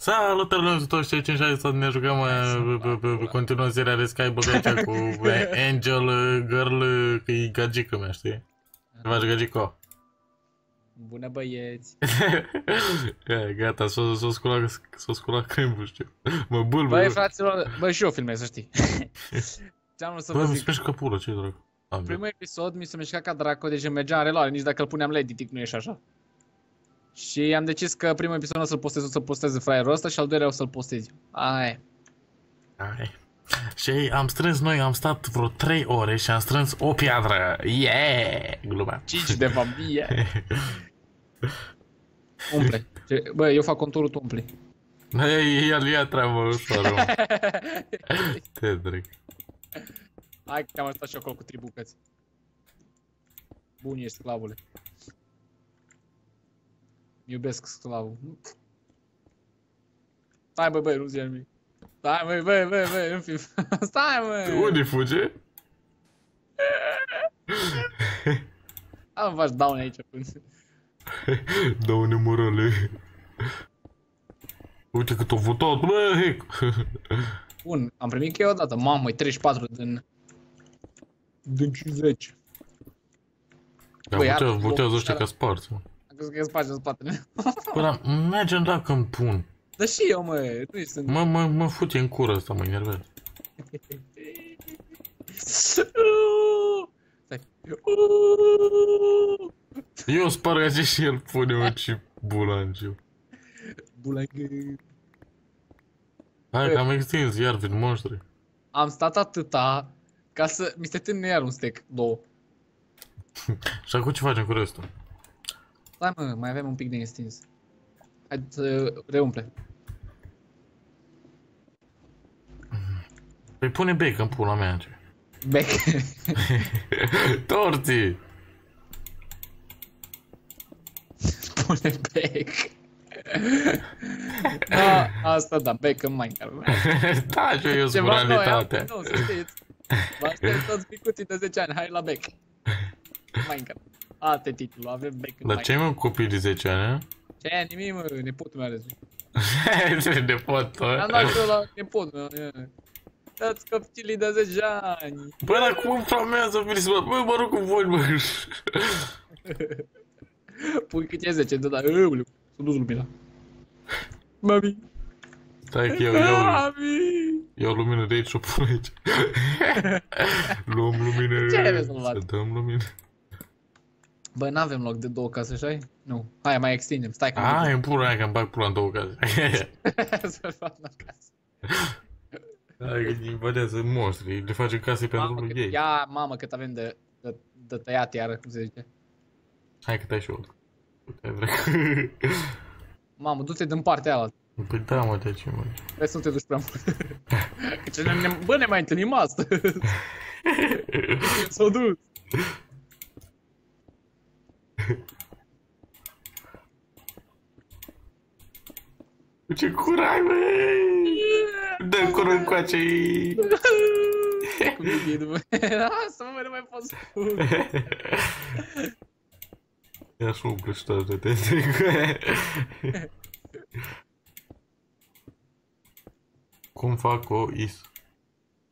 Salutare noi toți cei 5 6 să ne jucăm uh, continuăm seria de Sky Băgăcea cu uh, Angel uh, Girl, că e gagică mea, știi? Te faci gagico. Bună băieți! Gata, s-o s-o scula, s-o scula crembul, știu. Mă bulbă. Băi, fraților, băi și eu filmez, să știi. Ce-am vrut să Bă, vă mi zic. se mișcă pula, ce dracu? Am Primul episod mi se mișca ca dracu, deci îmi mergea în reloare, nici dacă îl puneam la editing nu e și așa. Și am decis că primul episod nu o să-l postez, o să posteze fraierul ăsta și al doilea o să-l postez eu. Aia. Hai. Și am strâns noi, am stat vreo 3 ore și am strâns o piatră. Yeah! Glumea. 5 de vambie. Umple. Ce- Bă, eu fac conturul, tu umpli. Ei, el ia treabă ușor, mă. Te drag. Hai că am stat și acolo cu trei bucăți. Bun ești, sclavule. Iubesc sclavul. Stai bă, băi, nu zi nimic. Stai băi, băi, băi, băi, în fi. Stai mă! Unde fuge? Am mă faci down aici. Daune morale. Uite cât o votat, bă! Bun, am primit cheia odată. Mamă, e 34 din... Din 50. Dar Băi, votează, iar- votează ăștia iar- ca sparți, mă. Am crezut că e spate în spatele. Bă, dar mergem dacă îmi pun. Dar și eu, mă, nu sunt... Mă, mă, mă fute în cură asta, mă enervează. Stai. Eu sparg așa și el pune un și bulanciu. Bulangă. Hai că am extins, iar vin monștri. Am stat atâta ca să mi se târne iar un stack, două. Și acum ce facem cu restul? Stai mă, mai avem un pic de instins. Hai să reumple. Păi pune bacon, pula mea. ce. Back. Torții! Pune back. da, asta da, back în Minecraft. da, și eu sunt Ceva noi, am, realitatea. nu, să știți. Vă aștept toți micuții de 10 ani, hai la back. Minecraft. Alte titlu, avem back în Dar ce Minecraft. mă copii de 10 ani, a? Ce, nimic mă, nepotul meu are zi. Ce de pot, Am dat și eu la nepotul meu. ia. Dați copilii de 10 ani. Bă, dar cum flamează vin să mă... Bă, mă rog cu voi, mă. Pui cât e 10, da, da, euleu, s-a dus lumina. Mami. Stai că eu iau, Mami. iau lumină de aici și o pun aici. Luăm lumină. Ce ai rezolvat? Să dăm lumină. Bă, n-avem loc de două case, așa Nu. Hai, mai extindem, stai că Ai, în pula aia că îmi bag pula în două case. Să fac la casă. Hai că invadează monștri, le facem case Mamă, pentru cât, ei. ia, mamă, cât avem de, de, de tăiat iară, cum se zice. Hai că tai și eu. Uite, dracu. Mamă, du-te din partea aia. Păi da, mă, de ce, mă? Vrei să nu te duci prea mult. Că ce ne, ne, bă, ne mai întâlnim astăzi. S-a dus. Ce curai, băi! Dă cură încoace Cum e după Asta mă, nu mai pot spune. Ia și umple și toate de te Cum fac o is?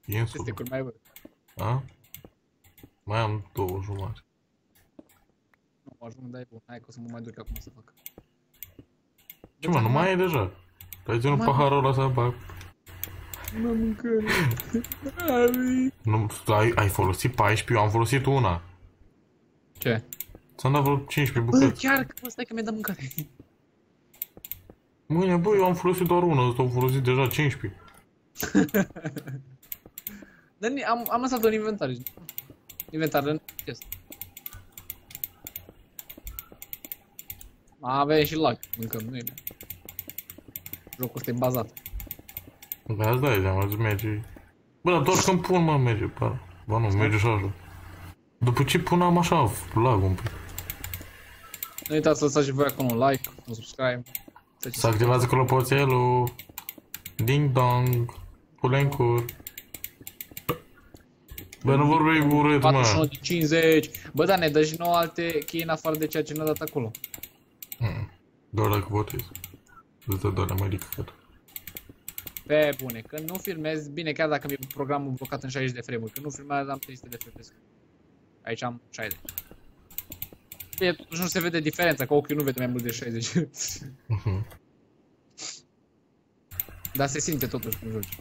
Este Insulă. cum mai bă. A? Mai am două jumate. Nu, ajung, dai bun. Hai că o să mă mai duc acum să fac. Ce mă, nu mai e deja? Păi țin un Mai- paharul ăla să bag. Mă mâncare. Ai. Nu, ai, ai folosit 14, eu am folosit una. Ce? Ți-am dat vreo 15 Bă, bucăți. chiar că bă, stai că mi-ai dat mâncare. Mâine, bă, eu am folosit doar una, ăsta am folosit deja 15. Dar ni- am, am lăsat în inventar. Inventar în chest. Avem și lag, mâncăm, nu e bine. Jocul ăsta e bazat. Bă, asta dai seama, îți merge. Bă, dar doar când pun, mă, merge, bă. Bă, nu, merge și așa. După ce pun am așa, lag un pic. Nu uitați să lăsați și voi acolo un like, un subscribe. Să activați clopoțelul. Ding dong. Pule în cur. Bă, nu vorbi urât, 41 mă. de 50. Bă, dar ne dă și nouă alte chei în afară de ceea ce ne-a dat acolo. Mm. Doar dacă votez. îți dă doar mai ridicat. Pe bune, când nu filmez, bine, chiar dacă mi-e programul blocat în 60 de frame-uri, când nu filmez am 300 de FPS. Aici am 60. Bine, totuși nu se vede diferența, că ochiul nu vede mai mult de 60. Mhm. Dar se simte totuși când joci.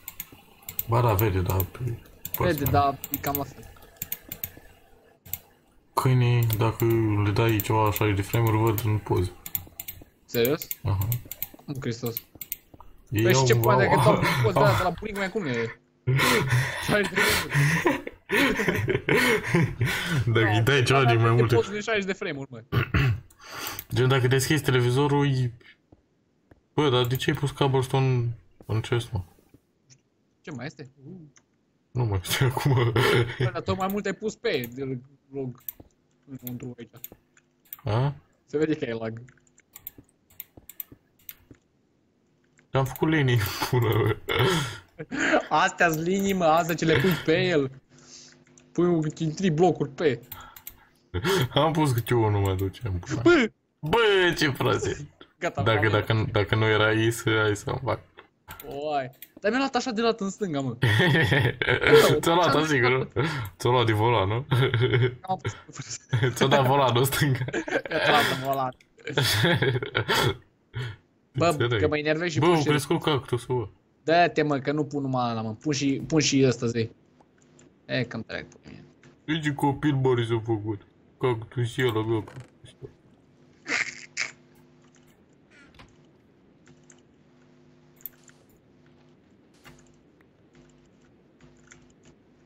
Ba da, vede, da. pe- Vede, pe- dar e cam la fel. Câinii, dacă le dai ceva așa de frame-uri, văd în poze. Serios? Aha. Nu, Cristos. Ei Păi și au- ce poate au- că tot poți de la bunicul meu cum e? 60 de frame-uri. Dacă îi dai ceva din mai multe... Poți de 60 de frame-uri, mă. Gen, dacă deschizi televizorul, e... Bă, dar de ce ai pus cobblestone în chest, mă? Ce mai este? Uh, Nu mai știu acum. bă, dar tot mai mult ai pus pe de log. Înăuntru aici. A? Se vede că e lag. Am făcut linii, pula mea. Astea sunt linii, mă, astea ce le pui pe el. Pui un trei blocuri pe. Am pus câte unul numai duce în pula. Bă, Bă, ce frate! gata. Dacă, am- dacă, dacă nu era is, hai să-mi fac. Oai. Dar mi-a luat așa de lat în stânga, mă. Ți-a luat, asigur, nu? Ți-a luat de volan, nu? Am pus pe frâs. Ți-a dat volanul stânga. Mi-a luat în volan. Bă, Înțeleg. că mă enervez și Bă, pun am și... crescut cactusul, bă. Dă-te, mă, că nu pun numai ăla, mă. Pun și, pun și ăsta, zi. E, că-mi trec pe mine. Uite ce copil mare s-a făcut. Cactus el avea cactus.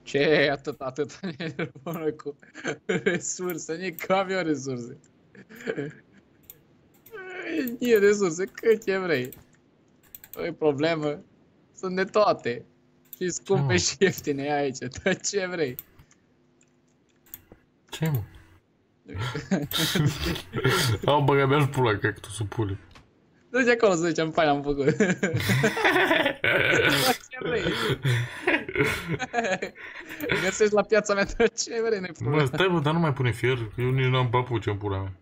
Ce atât, atât nervonă cu resurse, nici că am eu resurse. E resurse, cât ce vrei. Nu e problemă. Sunt de toate. Și scumpe Ah. și ieftine aici, tot ce vrei. Ce, mă? Au băgat mi-aș pula cactusul pule. Du-te acolo să zicem, fain am făcut. tot ce vrei. Găsești la piața mea tot ce vrei, nu-i Bă, problemă. stai bă, dar nu mai pune fier, că eu nici n-am papuci în pula mea.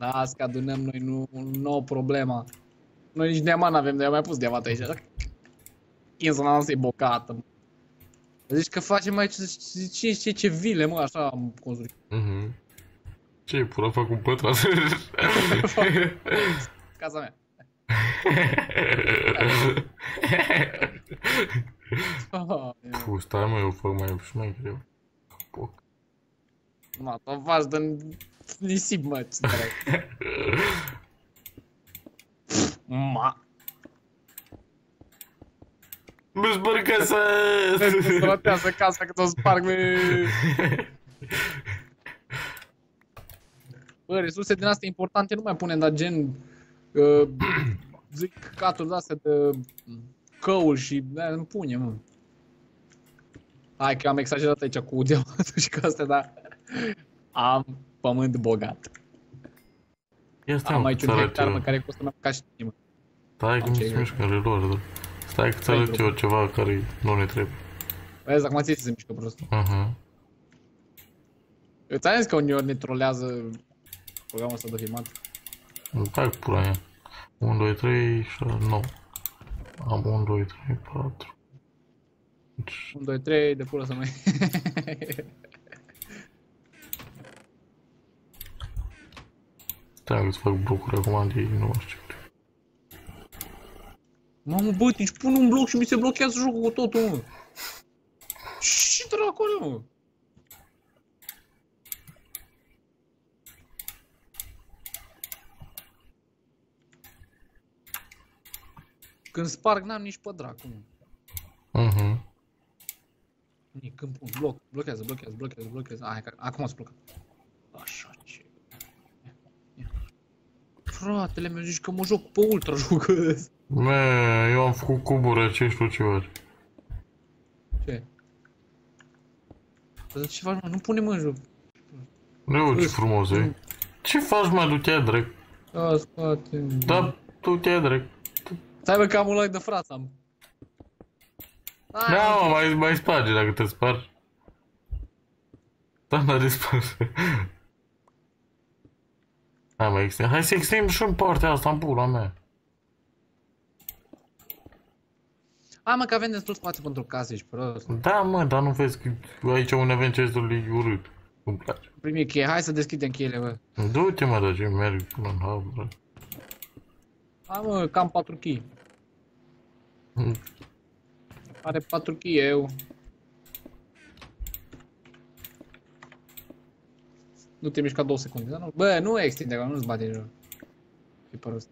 Las că adunăm noi, nu, nu o problemă. Noi nici diamant avem, de mai pus diamant aici. Insula noastră e bocată. mă. Zici că facem aici ce, ce, ce vile, mă, așa am construit. Mhm. Ce, pula fac un pătrat? Casa mea. Oh, Fu, stai mă, eu fac mai mai greu. Poc. mă, o faci de nisip, mă, ce dracu. Ma. Mi sper că să... Să rotează casa că o sparg, bă. Bă, resurse din astea importante nu mai punem, dar gen... Uh, zic caturi de astea de căul și... Da, nu pune, mă. Hai că am exagerat aici cu diamantul și cu astea, dar... Am pământ bogat. Ia stai, Am mă, aici că un ți hectar, mă, arăt eu. care costă mai ca și mă. Stai că Am mi ce se mișcă în reload, da. Stai că ți arăt Pentru- eu ceva care nu ne trebuie. Vezi, acum ți se mișcă prost. Mhm. Eu ți-am zis că uneori ne trolează programul ăsta de filmat. Stai cu pula mea. 1, 2, 3, 6, 9. Am 1, 2, 3, 4. 1, 2, 3, de pulă să mai... Stai că-ți fac blocuri acum de nu mai știu. Mamă, bă, deci pun un bloc și mi se blochează jocul cu totul, mă. Și dracule, mă. Când sparg, n-am nici pe dracu, mă. Mhm. Nici când pun bloc, blochează, blochează, blochează, blochează. Ah, hai că acum s-a blocat. Așa, ce... Ia, ia. Fratele meu, zici că mă joc pe ultra jocul ăsta. Me, eu am făcut cuburi acești ceva. Ce? Dar ce faci, mă? Nu pune mă în joc. Nu, ce frumos e. Ce faci, mai du-te drept? Da, spate. Da, du-te drept. Stai bă că am un like de frață am. Hai, Da, mă, mă, mai, mai sparge dacă te spar. Da, n-are spar. Hai mai extinde. Hai să extindem și în partea asta, în pula mea. A, mă, că avem destul spațiu pentru case și prost. Da, mă, dar nu vezi că aici e un event destul de urât. Îmi place. Primi cheie, hai să deschidem cheile, bă. Du-te, mă, dar ce merg până în hub, bă. Hai, mă, cam patru chei. Are patru chei, eu. Nu te mișca două secunde, dar nu... Bă, nu extinde, că nu-ți bate joc. E prost.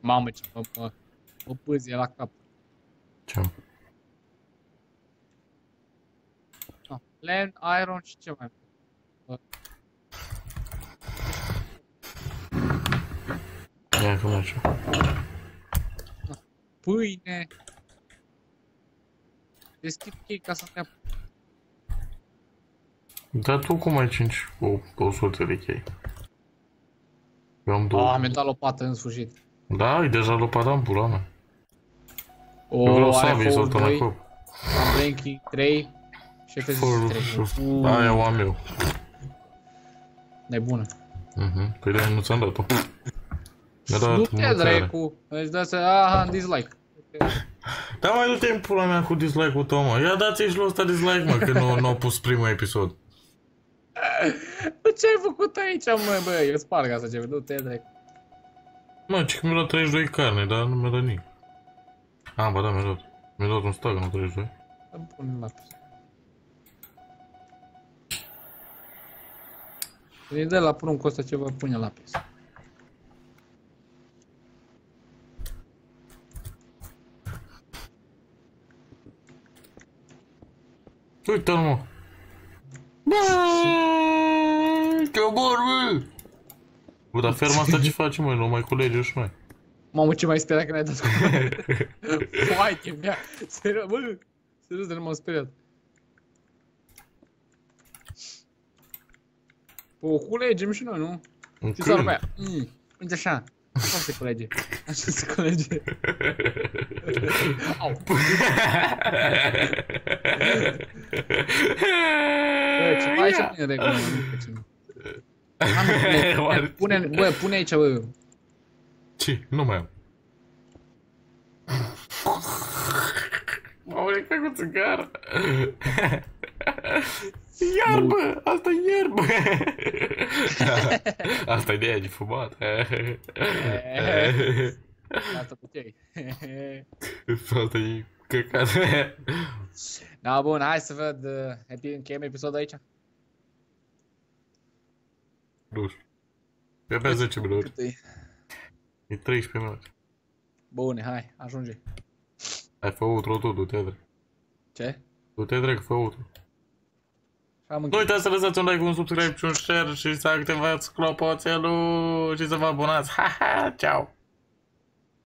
Mamă, ce mă, mă, mă pâzie la cap. Ce? Ah, Lemn, iron și ce mai Ia că merge. Pâine. Deschid chei ca să ne Dar tu cum ai 5 o, o sută de chei? Eu am două. Ah, mi-a dat lopată în sfârșit. Da, e deja lopata în pula mea. O, Eu vreau să are am Fall izoltă la 2, cop. am Blanky 3 și FZ 3. Aia o am eu. Nebună. Mhm. Păi de nu ți-am dat-o. Mi-a dat Du-te, mâncare. dracu. Îți dă să... Aha, dislike. Da, mai du-te în pula mea cu dislike-ul tău, mă. Ia dați-și lui ăsta dislike, mă, că nu, nu a pus primul episod. Bă, ce ai făcut aici, mă, bă? Eu sparg asta ceva. Du-te, dracu. Mă, ce că mi-a dat 32 carne, dar nu mi-a dat nimic. A, ba da, mi-a dat. Mi-a dat un stag, nu 32. Îmi pun la Îi dă la pruncul ăsta ceva, pune la pis. Uite-l, mă. Bă, ce bun, bă! Bă, dar ferma asta ce face, mă? Nu mai culege și mai. Mamă, ce mai speriat că n-ai dat cu Hai, te mea. Serios, bă. Serios, de nu m-am speriat. O culegem și noi, nu? Un Și soară pe câine. aia. Mm, uite așa. Cum se culege? Așa se culege. Au. Bă, ceva aici nu e în regulă, mă, nu pe ce nu. Am, pune, pune, bă, pune aici, bă. Ce? Nu mai am. Mă urec cu țigară. Iarbă! Asta e iarbă! Asta e de aia de fumat. Asta chei. Asta e căcat. Da, bun, hai să văd. uh, încheiem episodul aici? Nu știu. E abia 10 minute. Cât e? E 13 minute. Bune, hai, ajunge. Ai fă outro tu, du-te drept. Ce? Du-te drept, fă outro. Și am Nu încheiat. uitați să lăsați un like, un subscribe și un share și să activați clopoțelul și să vă abonați. Ha, ha, ceau!